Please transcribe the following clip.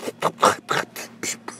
Bye.